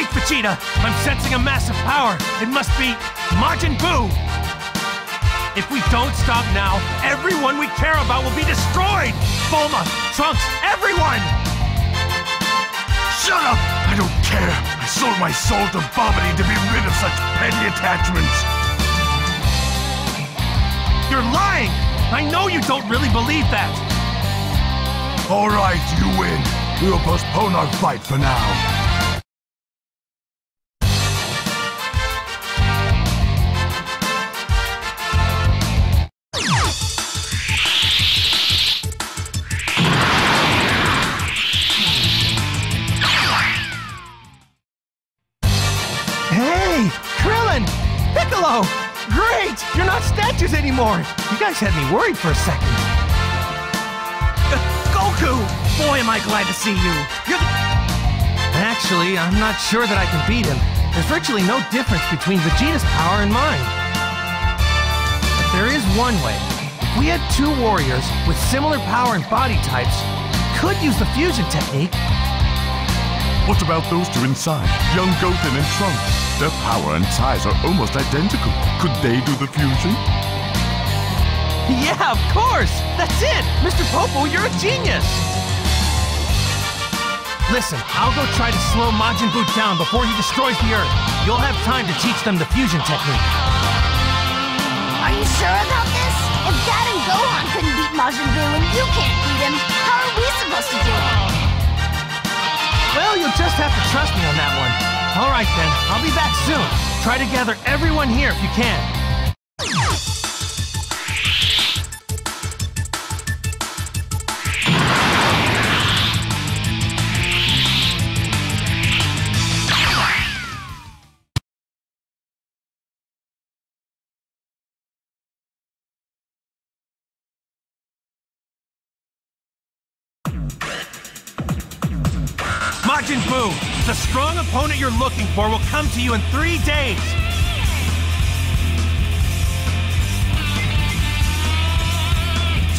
Wait, Vegeta! I'm sensing a massive power. It must be Majin Buu! If we don't stop now, everyone we care about will be destroyed! Bulma, Trunks, everyone! Shut up! I don't care. I sold my soul to Babidi to be rid of such petty attachments. You're lying! I know you don't really believe that! All right, you win. We'll postpone our fight for now. Great! You're not statues anymore! You guys had me worried for a second. Uh, Goku! Boy, am I glad to see you! You're the... Actually, I'm not sure that I can beat him. There's virtually no difference between Vegeta's power and mine. But there is one way. If we had two warriors with similar power and body types, could use the fusion technique, What about those two inside? Young Goten and Trunks. Their power and size are almost identical. Could they do the fusion? Yeah, of course! That's it! Mr. Popo, you're a genius! Listen, I'll go try to slow Majin Buu down before he destroys the Earth. You'll have time to teach them the fusion technique. Are you sure about this? If Dad and Gohan couldn't beat Majin Buu and you can't beat him, how are we supposed to do it? Well, you'll just have to trust me on that one. All right then, I'll be back soon. Try to gather everyone here if you can. Majin Buu, the strong opponent you're looking for will come to you in three days.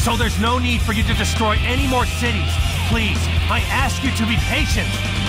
So there's no need for you to destroy any more cities. Please, I ask you to be patient.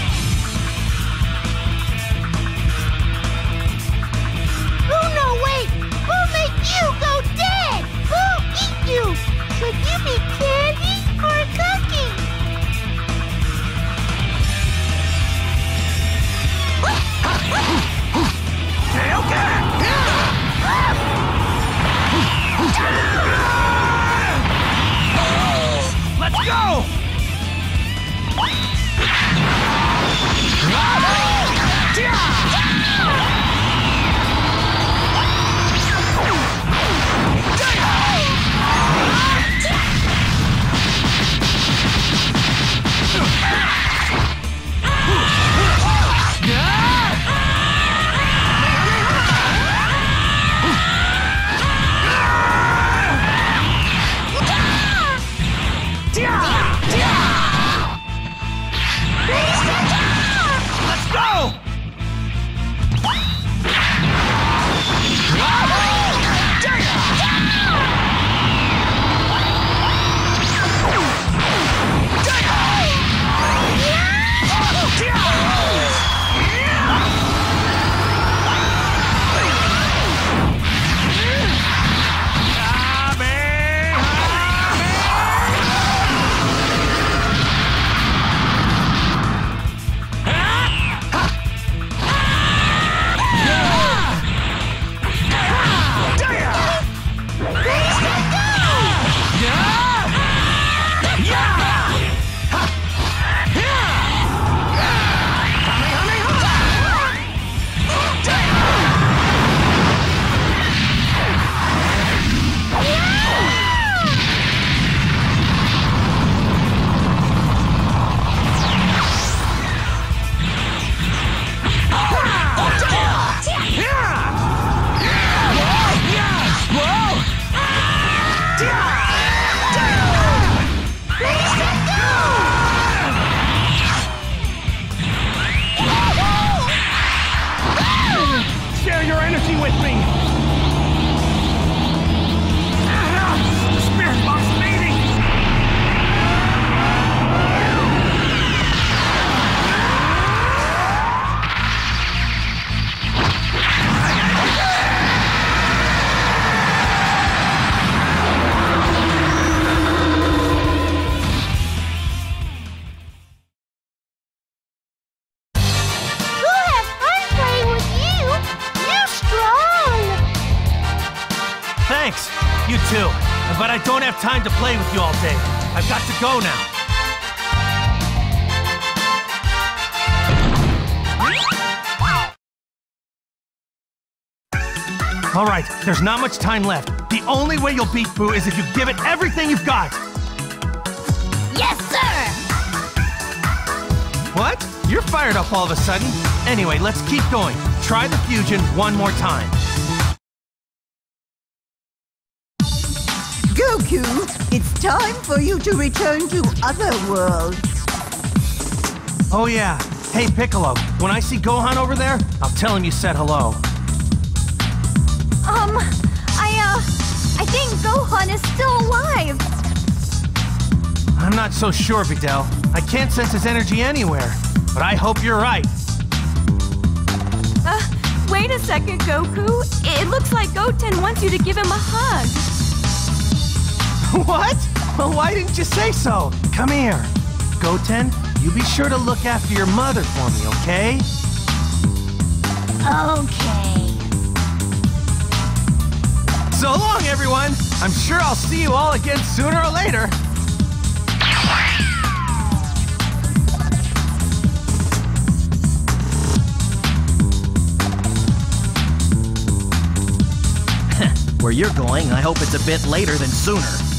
with me. I don't have time to play with you all day. I've got to go now. All right, there's not much time left. The only way you'll beat Buu is if you give it everything you've got. Yes, sir! What? You're fired up all of a sudden. Anyway, let's keep going. Try the fusion one more time. Goku, it's time for you to return to Otherworld. Oh yeah. Hey Piccolo, when I see Gohan over there, I'll tell him you said hello. Um, I, uh, I think Gohan is still alive. I'm not so sure, Videl. I can't sense his energy anywhere. But I hope you're right. Uh, wait a second, Goku. It looks like Goten wants you to give him a hug. What? Well, why didn't you say so? Come here. Goten, you be sure to look after your mother for me, okay? Okay. So long, everyone. I'm sure I'll see you all again sooner or later. Where you're going, I hope it's a bit later than sooner.